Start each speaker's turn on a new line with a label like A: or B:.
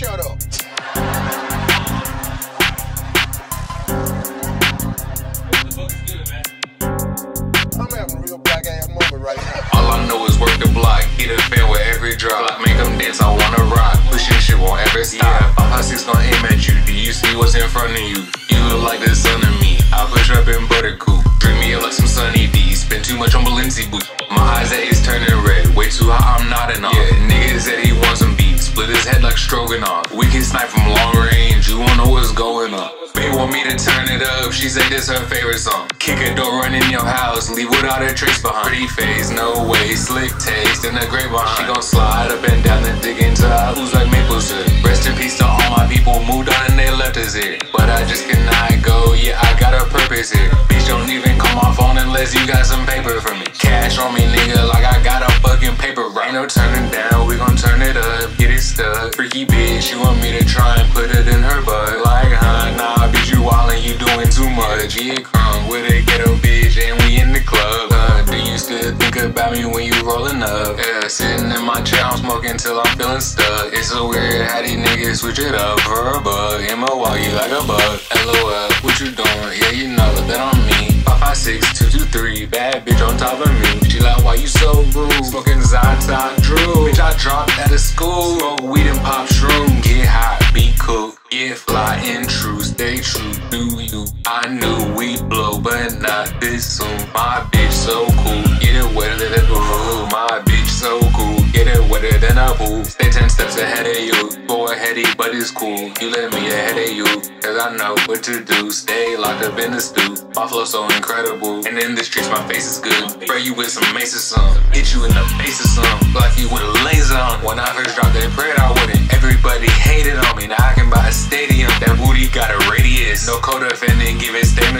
A: shut up. I'm having a real black ass moment right now.
B: All I know is work the block, get a fan with every drop. Make them dance, I wanna rock. Pushing shit won't ever stop. Yeah, five, five, six gon' aim at you. Do you see what's in front of you? You look like the son of me. I push up in buttercoop. Drink me up like some sunny D. Spend too much on Balenci boots. My eyes that is turning red. Way too hot, I'm nodding off. Yeah, head like Stroganoff. We can snipe from long range. You won't know what's going on. They want me to turn it up. She said this her favorite song. Kick a door, run in your house, leave without a trace behind. Pretty face, no way, slick taste in the grapevine. She gon' slide up and down and dig into her who's like maple syrup. Rest in peace to all my people moved on and they left us here. But I just cannot go. Yeah, I got a purpose here. Bitch, don't even call my phone unless you got some paper for me. Cash on me, nigga, like I got a. Ain't no turning down, we gon' turn it up, get it stuck. Freaky bitch, you want me to try and put it in her butt? Like, huh, nah, bitch, you wildin', you doing too much. Yeah, crumb with a ghetto bitch, and we in the club. Uh, do you still think about me when you rollin' up? Yeah, sitting in my chair, I'm smoking till I'm feeling stuck. It's so weird how these niggas switch it up for a bug. In Milwaukee, like a bug. LOL, what you doing? Yeah, you know that I'm me. 556 223, dropped out of school. Smoke weed and pop shroom. Get high, be cool. Get fly and true, stay true. Do you? I knew we blow, but not this soon. My bitch so cool. Get it wetter than a pool. My bitch so cool. Get it wetter than a pool. Stay 10 steps ahead of you. Go aheady, but it's cool. You let me ahead of you. Cause I know what to do. Stay locked up in the stew. My flow so incredible. And in the streets, my face is good. Spray you with some mace or some. Hit you in the face or some. Block you with a on. When I first dropped that bread, I wouldn't. Everybody hated on me. Now I can buy a stadium. That booty got a radius. No co-defendant, give it statement